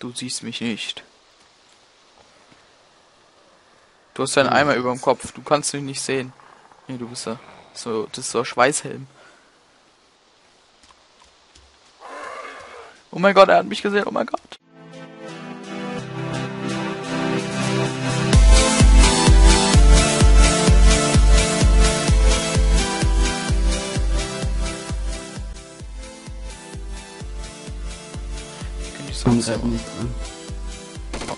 Du siehst mich nicht. Du hast deinen Eimer über dem Kopf. Du kannst mich nicht sehen. Nee, du bist ja so, das ist so ein Schweißhelm. Oh mein Gott, er hat mich gesehen. Oh mein Gott. So halt nicht dran.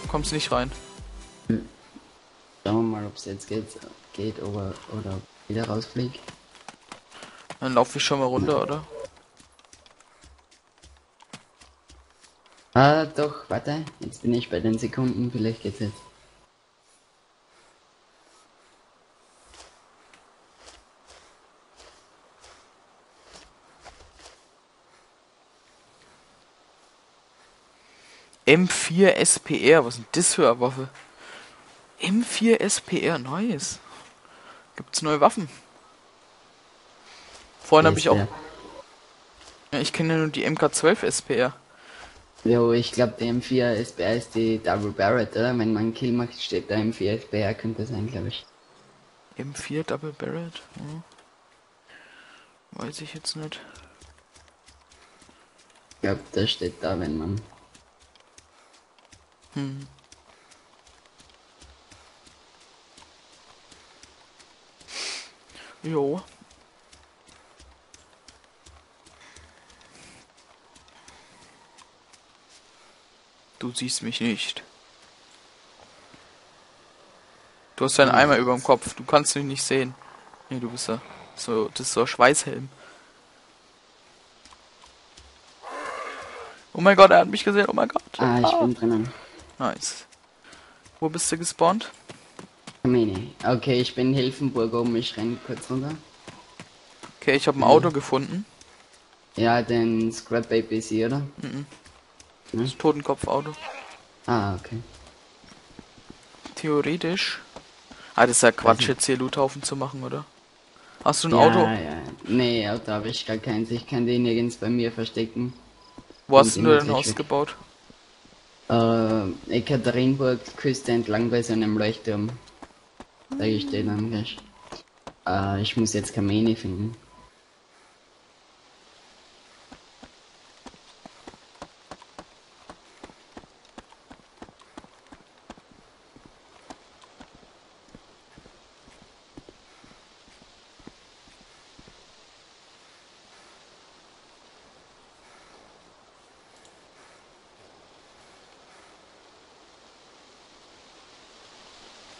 Kommst nicht rein. Schauen wir mal, ob es jetzt geht, geht oder, oder wieder rausfliegt. Dann laufe ich schon mal runter, oder? Ah, doch, warte. Jetzt bin ich bei den Sekunden, vielleicht geht's jetzt. M4 SPR, was ist denn das für eine Waffe? M4 SPR, nice. Gibt's neue Waffen? Vorhin habe ich auch. Ja, ich kenne ja nur die MK12 SPR. Jo, ich glaube, der M4 SPR ist die Double Barrett, oder? Wenn man einen Kill macht, steht da M4 SPR, könnte sein, glaube ich. M4 Double Barrett? Hm. Weiß ich jetzt nicht. Ich glaube, das steht da, wenn man. Hm. Jo. Du siehst mich nicht. Du hast deinen Eimer über dem Kopf. Du kannst mich nicht sehen. Nee, du bist ja so, das ist so ein Schweißhelm. Oh mein Gott, er hat mich gesehen. Oh mein Gott. Ah, ich bin drinnen. Nice. Wo bist du gespawnt? Okay, ich bin in Hilfenburg oben, ich renn kurz runter. Okay, ich habe ein Auto gefunden. Ja, den Scrap Baby ist hier, oder? Das Totenkopfauto. Ah, okay. Theoretisch. Ah, das ist ja Quatsch, jetzt hier Loothaufen zu machen, oder? Hast du ein ja, Auto? Ja, Nee, Auto habe ich gar keins. Ich kann den nirgends bei mir verstecken. Wo hast du dein Haus gebaut? Äh, Ekaterinburg, Küste entlang bei so einem Leuchtturm. Da ich den dann gleich. Äh, ich muss jetzt Kamene finden.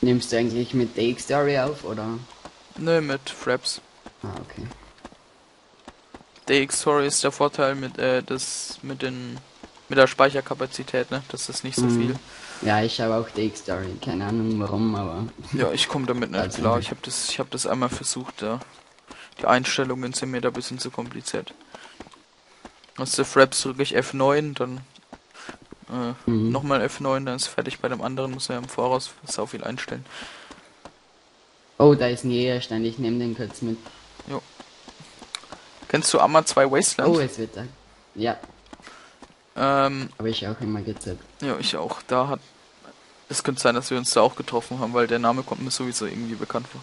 Nimmst du eigentlich mit DX-Story auf, oder? Nö, mit Fraps. Ah, okay. DX Story ist der Vorteil mit, äh, das, mit den, mit der Speicherkapazität, ne? Das ist nicht so Mhm. viel. Ja, ich habe auch DX-Story. Keine Ahnung warum, aber... Ja, ich komme damit nicht Also klar. Ich habe das, ich habe das einmal versucht, ja. Die Einstellungen sind mir da ein bisschen zu kompliziert. Hast du Fraps drücke ich F9, dann äh, Mhm. nochmal F9, dann ist fertig. Bei dem anderen muss er im Voraus sau viel einstellen. Oh, da ist ein Jägerstein. Ich nehme den kurz mit. Kennst du Amma 2 Wasteland? Oh, es wird da. Ja, Ähm, habe ich auch immer gezippt. ja, ich auch. Da hat. Es könnte sein, dass wir uns da auch getroffen haben, weil der Name kommt mir sowieso irgendwie bekannt vor.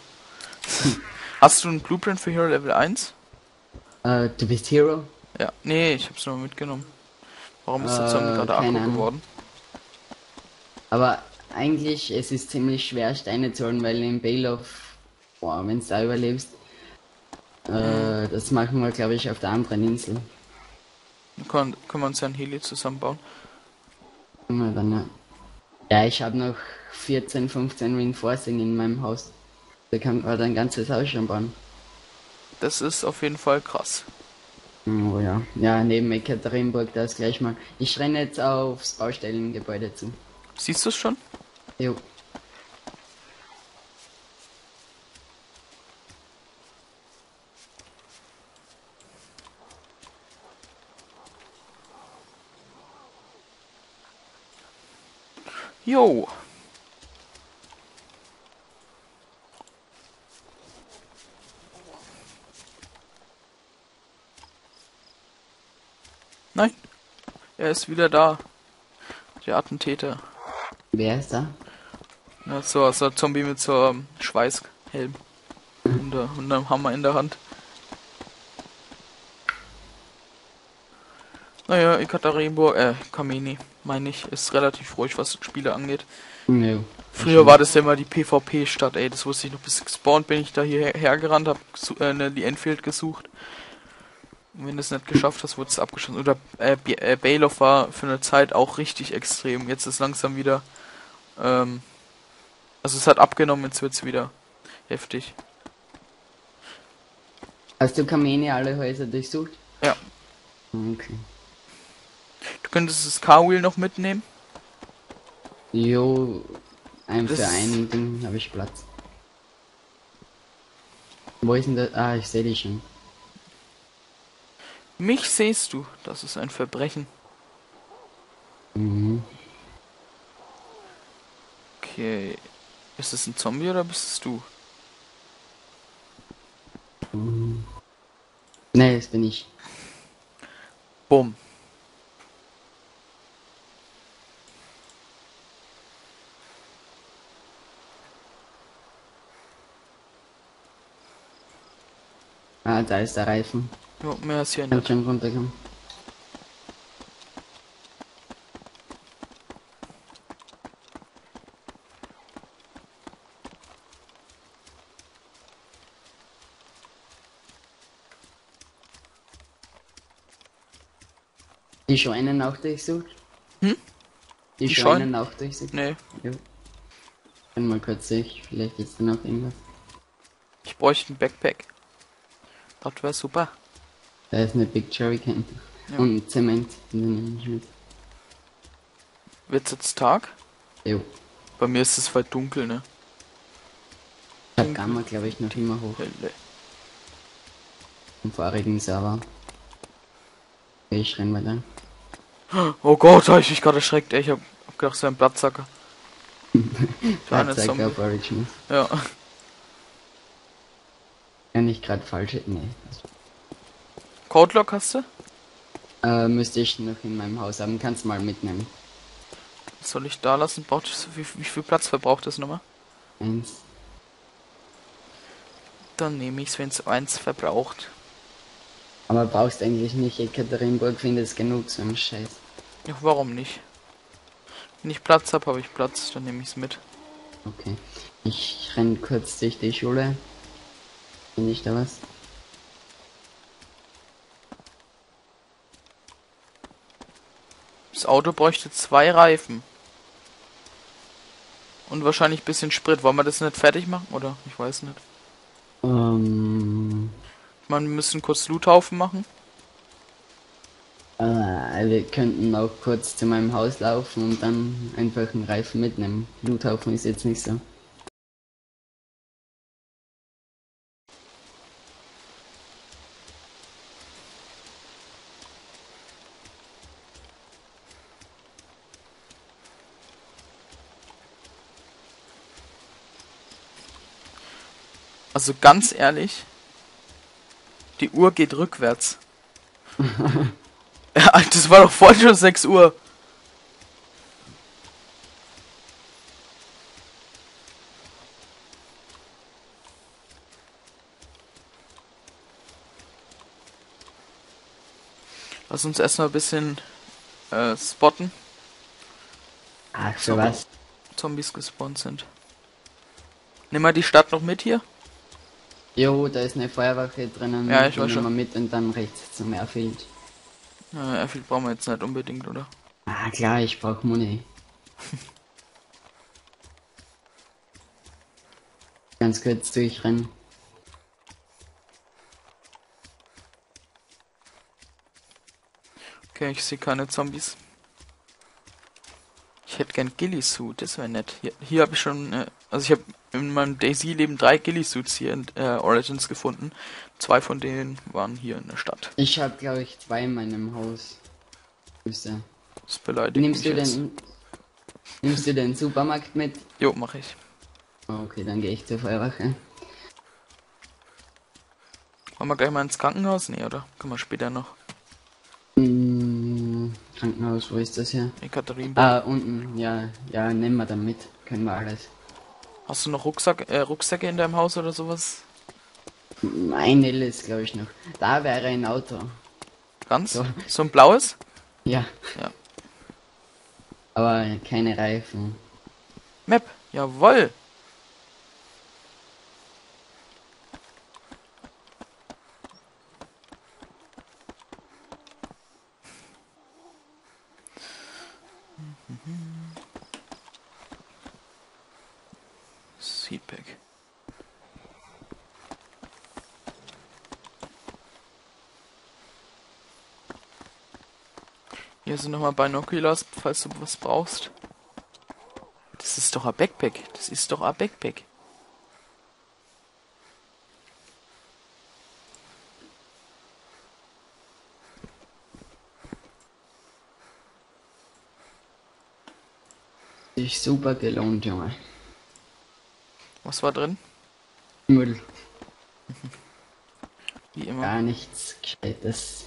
Hast du einen Blueprint für Hero Level 1? Äh, du bist Hero? Ja. Nee, ich hab's nur mitgenommen. Warum ist der Äh, Zombie gerade Akku geworden? Aber eigentlich, es ist ziemlich schwer, Steine zu holen, weil in Bailoff, boah, wenn du da überlebst, äh, das machen wir, glaube ich, auf der anderen Insel. Dann können, können wir uns ein Heli zusammenbauen. Dann, ja. Ja, ich habe noch 14, 15 Reinforcing in meinem Haus. Da kann man ein ganzes Haus schon bauen. Das ist auf jeden Fall krass. Oh ja. Ja, neben Ekaterinburg, da ist gleich mal. Ich renne jetzt aufs Baustellengebäude zu. Siehst du es schon? Jo. Jo. Nein. Er ist wieder da. Der Attentäter. Wer ist da? Ja, so, so ein Zombie mit so einem Schweißhelm. Und, und einem Hammer in der Hand. Naja, Ekaterinburg, äh, Kameni, meine ich, ist relativ ruhig, was Spiele angeht. Nö. Früher war das ja immer die PvP-Stadt, ey, das wusste ich noch. Bis gespawnt bin ich da hierher hergerannt, hab äh, ne, die Enfield gesucht. Und wenn du es nicht geschafft hast, wurde es abgeschossen. Oder äh, äh, Bailoff war für eine Zeit auch richtig extrem. Jetzt ist langsam wieder, ähm, also es hat abgenommen, jetzt wird's wieder heftig. Hast du Kamene alle Häuser durchsucht? Ja. Okay. Du könntest das Car-Wheel noch mitnehmen. Jo, ein Das- für ein Ding habe ich Platz. Wo ist denn das? Ah, ich sehe die schon. Mich sehst du, das ist ein Verbrechen. Mhm. Okay. Ist es ein Zombie oder bist es du? Nee, das bin ich. Bumm. Ah, da ist der Reifen. Jo, mehr ist hier nicht. schon runterkommen. Die Scheunen auch durchsucht? Hm? Die, Die Scheunen auch durchsucht? Nee, Jo. Kann mal kurz durch, vielleicht ist da noch irgendwas. ich bräuchte ein Backpack. Das wäre super. Da ist eine Big Jerrycan. Ja. Und Zement. Wird's jetzt Tag? Jo. Bei mir ist es weit dunkel, ne? Ich hab Gamma, glaube ich, noch immer hoch. Hölle. Im vorigen Server. Ich renn weiter. Oh Gott, hab ich mich gerade erschreckt, ey. Ich hab, hab gedacht, so ein Blattsacker. Kleiner Blattsack Zombie. auf Origins. Ja. Kann ich gerade falsch. Nee. Codelock hast du? Äh, müsste ich noch in meinem Haus haben. Kannst mal mitnehmen. Was soll ich da lassen? Braucht es, wie, wie viel Platz verbraucht das nochmal? Eins. Dann nehme ich's, wenn's eins verbraucht. Aber brauchst eigentlich nicht. Ekaterinburg findest genug so einen Scheiß. Ja, warum nicht? Wenn ich Platz hab, habe ich Platz, dann nehme ich's mit. Okay. Ich renn kurz durch die Schule. Finde ich da was? Auto bräuchte zwei Reifen. Und wahrscheinlich bisschen Sprit. Wollen wir das nicht fertig machen? Oder? Ich weiß nicht. Ähm. Ich meine, wir müssen kurz Loothaufen machen. Äh, wir könnten auch kurz zu meinem Haus laufen und dann einfach einen Reifen mitnehmen. Bluthaufen ist jetzt nicht so. Also ganz ehrlich, die Uhr geht rückwärts. ja, das war doch vorhin schon 6 Uhr. Lass uns erstmal ein bisschen äh, spotten. Ach, So. was? Zombies gespawnt sind. Nimm mal die Stadt noch mit hier. Jo, da ist eine Feuerwache drinnen. Ja, ich weiß nehmen schon. wir mit und dann rechts zum Airfield. Äh, Airfield brauchen wir jetzt nicht unbedingt, oder? Ah, klar, ich brauch Muni. Ganz kurz durchrennen. Okay, ich sehe keine Zombies. Ich hätte gern Ghillie-Suit, das wäre nett. Hier, hier habe ich schon, äh, also ich habe in meinem Daisy-Leben drei Ghillie-Suits hier in äh, Origins gefunden. Zwei von denen waren hier in der Stadt. Ich hab, glaube ich, zwei in meinem Haus. Grüße. Das beleidigt Nimmst mich du jetzt. den. Nimmst du den Supermarkt mit? Jo, mache ich. Oh, Okay, dann gehe ich zur Feuerwache. Wollen wir gleich mal ins Krankenhaus? Nee, oder? Können wir später noch. Im Krankenhaus. Wo ist das hier? In Katharinenburg. Ah, unten. Ja, ja, nehmen wir dann mit. Können wir alles. Hast du noch Rucksack, äh, Rucksäcke in deinem Haus oder sowas? Ein ist, glaube ich, noch. Da wäre ein Auto. Ganz? So. So ein blaues? Ja. Ja. Aber keine Reifen. Map. Jawoll. Seedpack. Hier sind nochmal Binoculars, falls du was brauchst. Das ist doch ein Backpack. Das ist doch ein Backpack. Sich super gelohnt, Junge. Was war drin? Müll. Wie immer. Gar nichts Gescheites.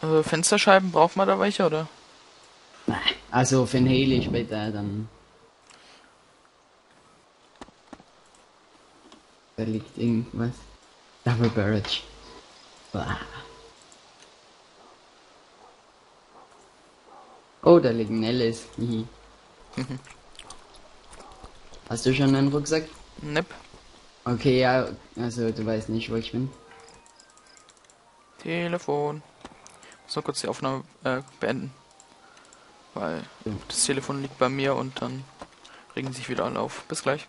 Äh, Fensterscheiben braucht man da welche, oder? Nein. Also für den Heli später dann. Da liegt irgendwas. Double Barrage. Uah. Oh, da liegt ein Alice. Hihi. Hast du schon einen Rucksack? Nipp. Okay, ja, also du weißt nicht, wo ich bin. Telefon. Muss noch kurz die Aufnahme äh, beenden. Weil Ja. das Telefon liegt bei mir und dann regen sich wieder alle auf. Bis gleich.